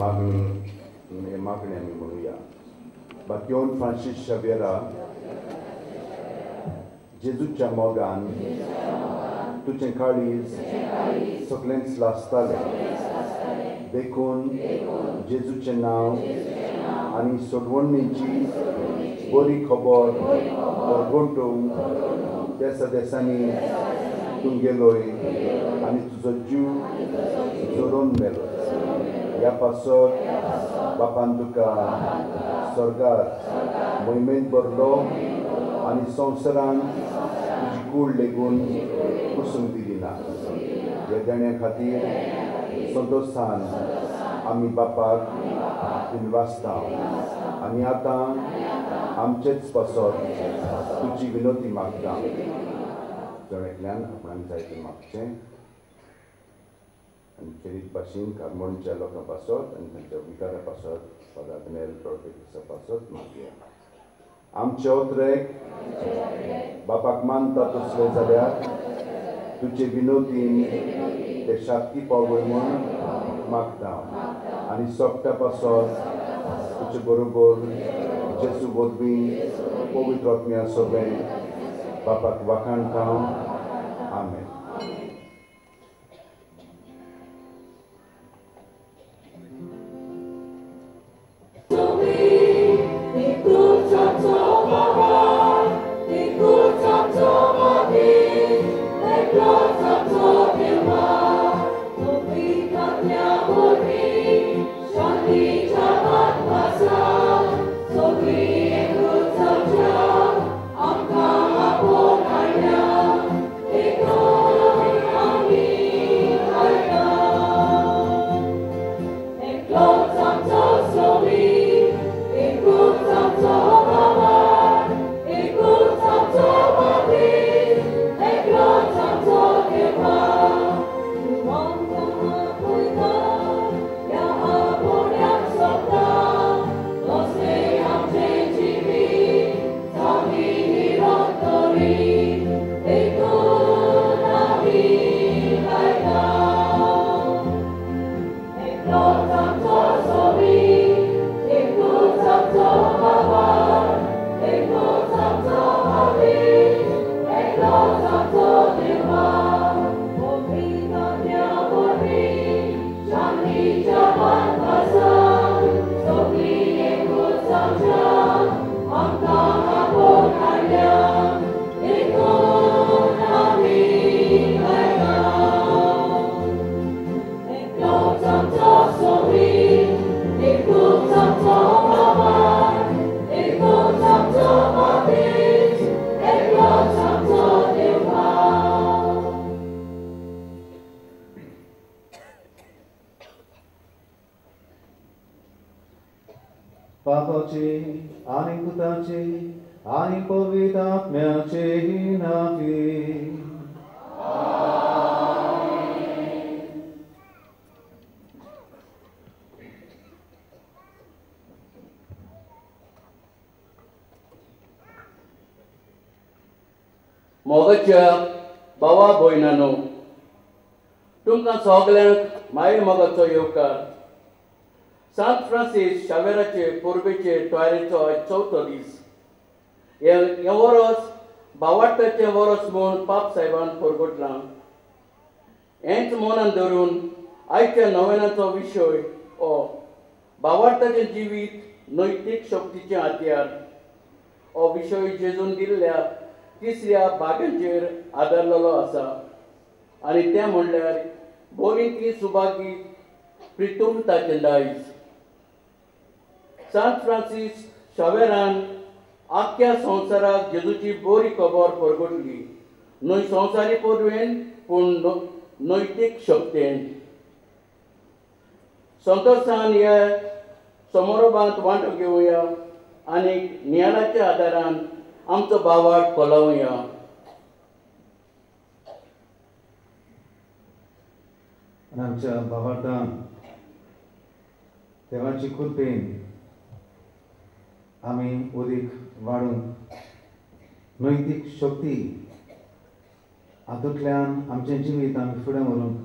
मागणी मागणी आमी म्हणुया बाकियोन फ्रांसीस शावेरा जेजूच्या मोगान तुजें काळीज सगळ्यांच लासतालें देखून जेजूचें नांव आनी सोडवणीची बरी खबर परगोंटूंक देसा देसांनी तूं गेलोय आनी तुजो जीव जोडून मेलो ह्या पासत बापान तुका स्वर्गार मोहिमेंत भरलो आनी संवसारान तुजी कूड लेगून कुसूंक दिली ना ह्या देण्या खातीर संतोशान आमी बापाक दिनवासता आनी आतां आमचेच पासत तुजी विनोती मागता जणेंतल्यान आपणाक जाय तें मागचें खेरीत भाशेन कार्मोणच्या लोकां पासत आनी तांच्या विकारा पासत पदार्थ प्रोफेसा पासत मागया आमचे ओत्रेक बापाक मानता तसले जाल्यार तुजे विनोदीन ते शाक्ती पावय म्हूण मागता आनी सोपट्या पासत तुजे बरोबर जेसू वरवीं पवित्र आत्म्या सगळें बापाक वाखाण वाखाणटा आमेन ai povitat mea cehina fi. Mogăcea, bawa boinanu, tunca mai mogățo iucar, San Francis, șaverace, purbice, toarece, ceautodis, हे हें वरस भावार्थाचें म्हूण पाप साहेबान फोरगुटला. हेंच मनान धरून आयच्या नव्यानाचो विशय हो भावार्थाचें जिवीत नैतीक शक्तीचें हातयार हो विशय जेजून दिल्ल्या तिसऱ्या भागांचेर आदारलेलो आसा आनी तें म्हणल्यार बरी ती सुभागी प्रितुमताचें दायज सांत फ्रांसीस शावेरान आख्ख्या संवसाराक जेजूची बरी खबर परगटली. न्हय संवसारी परवेन पूण नैतीक शक्तेन. संतोशान ह्या समारोपांत वांटो घेवया आनी ज्ञानाच्या आदारान आमचो भावार्थ कोलावया आमच्या भावार्थान देवाची कृपेन आमी उदीक वाडून नैतीक शक्ती हातूंतल्यान आमचें जिवीत आमी फुडें व्हरूंक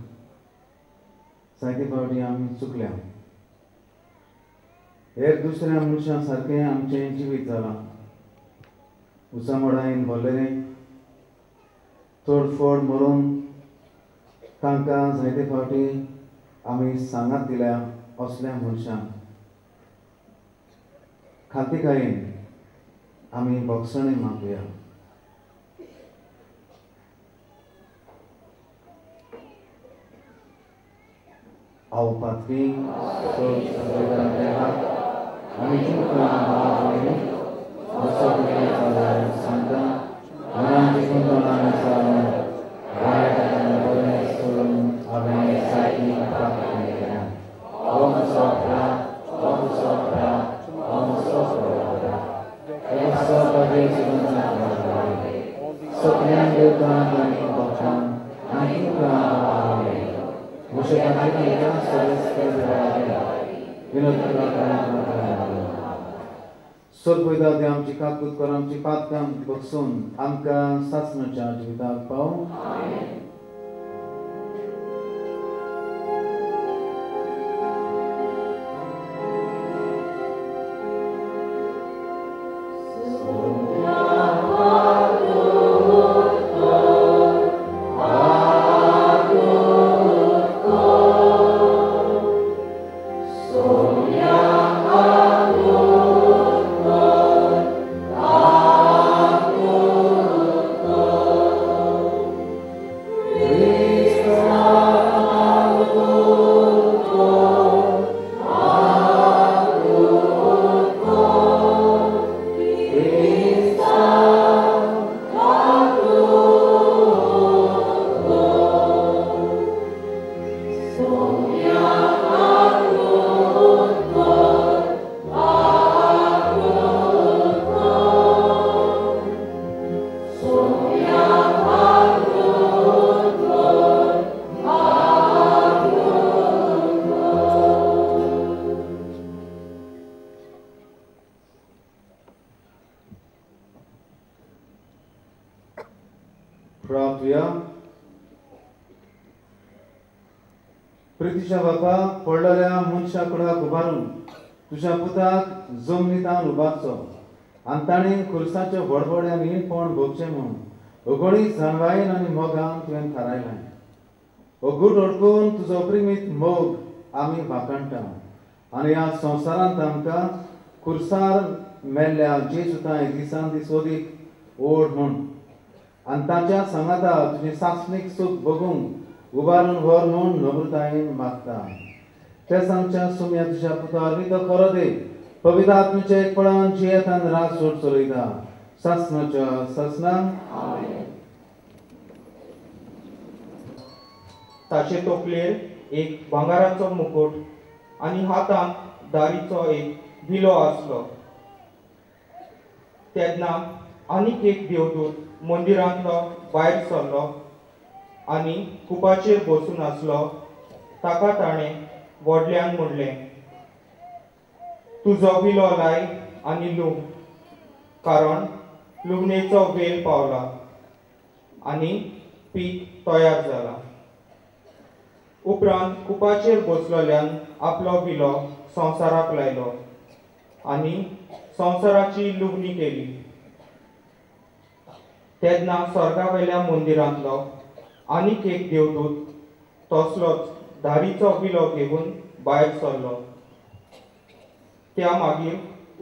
जायते फावटी आमी चुकल्या एक दुसऱ्या मनशां सारकें आमचें जिवीत जालां उसामोडायन भरलेलें तोडफोड मरून तांकां जायते फावटी आमी सांगात दिल्या असल्या मनशांक 간택하인 kain, 박사님 맞고요. au patri sus kami juga mengalami masa kita sangka सोदपयता ते आमची काकूत कर आमची पातकां बसून आमकां सासणाच्या जिविताक पाव. प्रितीच्या बापा पडलेल्या मनशा कुडाक उबारून तुझ्या पुताक जमनीतान उबारचो आनी ताणें खुर्साच्या व्हडवड्या निळपण भोगचें म्हूण अगणीत जाणवायेन आनी मोगान तुवें थारायलें ओगूट अडकून तुजो प्रेमीत मोग आमी भाकणटा आनी ह्या संवसारांत आमकां खुर्सार मेल्ल्या जेजुताय दिसान दीस ओदीक ओड म्हूण आनी ताच्या सांगाता तुजी सासणीक सूख बघूंक उबारून व्हर म्हणून नम्रतायेन मागता. ते सांगच्या सुम्या तुझ्या पुतार तो खरो दे. पवित्र आत्म्याचे एक पळान जियेत आनी रास सोड चलयता सासनाच्या सासना. ताचे तोपलेर एक भांगाराचो मुकुट आनी हातांत दारीचो एक भिलो आसलो. तेन्ना आनीक एक देवदूत मंदिरांतलो भायर सरलो. आनी कुपाचेर बसून आसलो ताका ताणें व्हडल्यान म्हणलें तुजो विलो लाय आनी लुम कारण लुगणेचो वेळ पावला आनी पीक तयार जाला उपरांत कुपाचेर बसलोल्यान आपलो विलो संवसाराक लायलो आनी संवसाराची लुगणी केली. तेन्ना स्वर्गा वयल्या मंदिरांतलो आनीक एक देवदूत तसलोच धारीचो विलो घेवन भायर सरलो त्या मागीर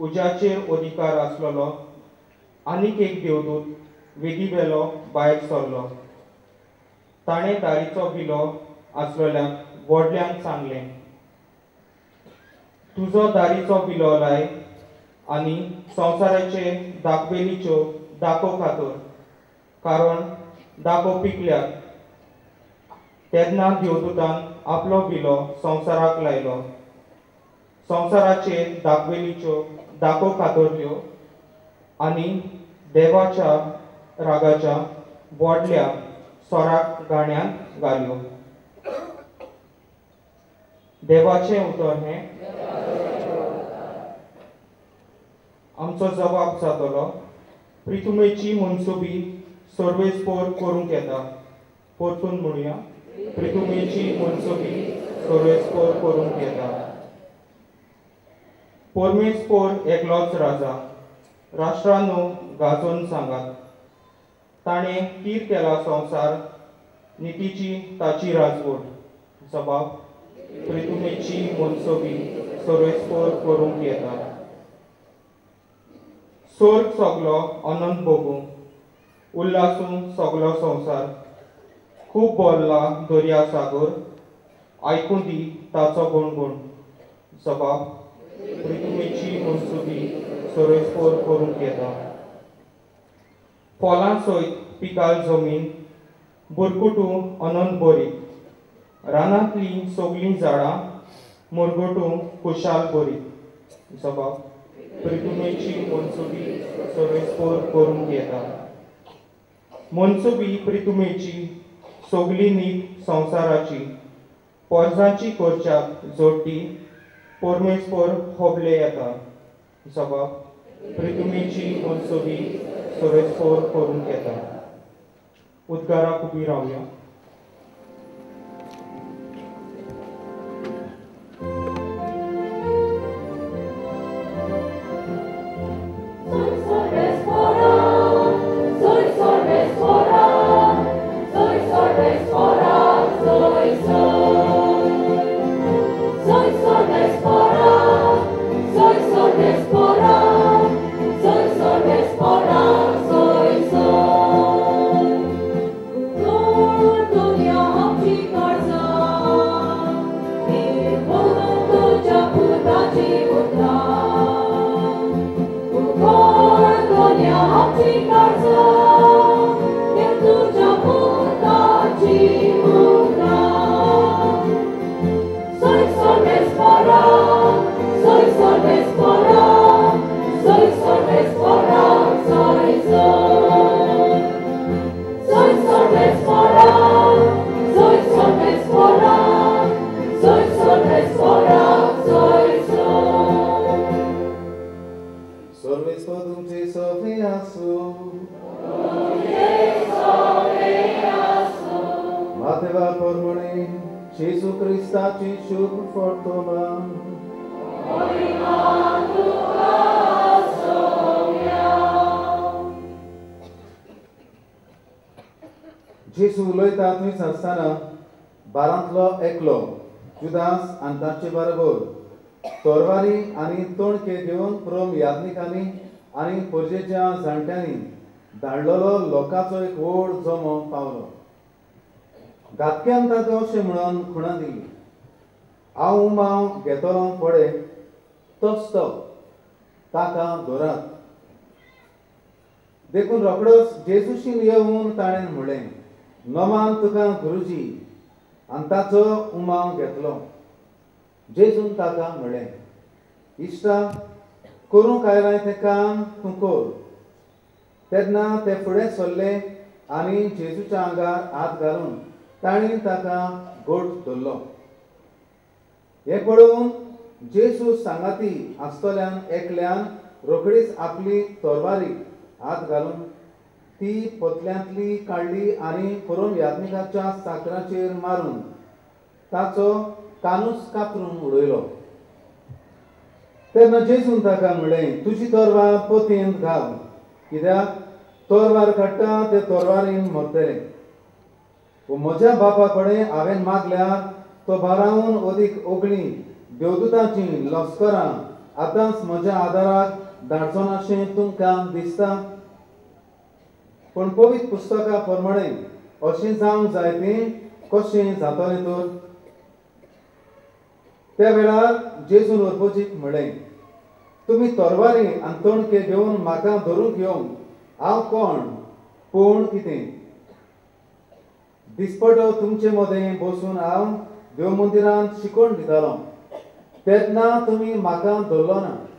उज्याचेर अधिकार आसलेलो आनीक एक देवदूत वेदी वेलो भायर सरलो ताणें दारीचो विलो आसलेल्याक व्हडल्यांक सांगलें तुजो दारीचो विलो लाय आनी संवसाराचे दाखवेलीच्यो दाखो खातर. कारण दाखो पिकल्यात तेन्ना देवदूतान आपलो विलो संवसाराक लायलो. संवसाराचे दाखवेलीच्यो दाखो कातरल्यो आनी देवाच्या रागाच्या बोडल्या स्वराक गाण्यांत घाल्यो. देवाचें उतर हें. आमचो जबाब जातलो. प्रितुमेची मनसुबी सर्वेस्पोर करूंक येता परतून म्हणुया. प्रितुमेची मनसुबी सर्वेस्पोर करूंक येता पोरमेस्पोर एकलोच राजा राष्ट्रांनो गाजोवन सांगात ताणें तीर केला संवसार नितीची ताची राजवट जबाब प्रितुमेची मनसोबी सर्वेस्पोर करूंक येता सोर्ग सगलो अनंत भोगूं उल्हासूं सगलो संवसार खूब बोल्ला दर्या सागर. आयकून दी ताचो गुणगुण. जबाब प्रितुमेची मनसुबी सर्वेस्पोर करूंक येता फॉलां सयत पिकाल जमीन बुरकुटू अनंत बरी. रानांतलीं सगलीं झाडां मुरगोटू खुशाल बरी. जबाब प्रितुमेची मनसुबी सर्वेस्पोर करूंक येता मनसुबी प्रितुमेची सोगली नीत संवसाराची पर्जाची कोरच्याक जोडटी पोरमेस्पोर होबले येता. जबाब प्रितुमेची मनसोबी सर्वेस्पोर करूंक येता उद्गाराक उबी रावया sabe o. जेसू उलयता थंयच आसतना बारांतलो एकलो. जुदास आनी तांचे बरोबर तोरवारी आनी तोणके घेवन प्रोम याज्ञिकांनी आनी परजेच्या जाणट्यांनी धाडलेलो लोकांचो एक व्हड जमो पावलो. घातक्यान ताका अशें म्हणून खुणां दिली हांव उमाव घेतलो पडे तोच तो ताका धरात देखून रोखडोच जेजूशीन येवन ताणें म्हणलें नमान तुका गुरुजी आनी ताचो उमाव घेतलो. जेजून ताका म्हणलें इश्टा करूंक आयलां तें काम तूं कर. तेन्ना ते फुडें सरले आनी जेजूच्या आंगार हात घालून ताणें ताका घोट धरलो. हे पळोवन जेजू सांगाती आसतल्यान एकल्यान रोखडीच आपली तोरवारी हात घालून ती पोतल्यांतली काडली आनी पुरोम याज्ञिकाच्या साकराचेर मारून ताचो कानूच कातरून उडयलो. तेन्ना जेसून ताका म्हणलें तुजी तोरवार पोतयेंत घाल. कित्याक? तोरवार काडटा ते तोरवारीन मरतले. म्हज्या बापा कडेन हांवें मागल्यार तो बाराहून ओदीक ओगणी देवदूतांची लस्करां आतांच म्हज्या आदाराक धाडचो नाशें तुमकां दिसता. पूण पवित्र पुस्तका प्रमाणे अशें जावंक जाय तें कशें जातलें तर? त्या वेळार जेजून ओरपोजीक म्हणलें तुमी तोरवारी आनी तोणके घेवन म्हाका धरूंक येवंक हांव कोण? पूण कितें? दिसपटो तुमचे मदें बसून हांव देव मंदिरांत शिकोवन दितालो. तेन्ना तुमी म्हाका धरलो ना.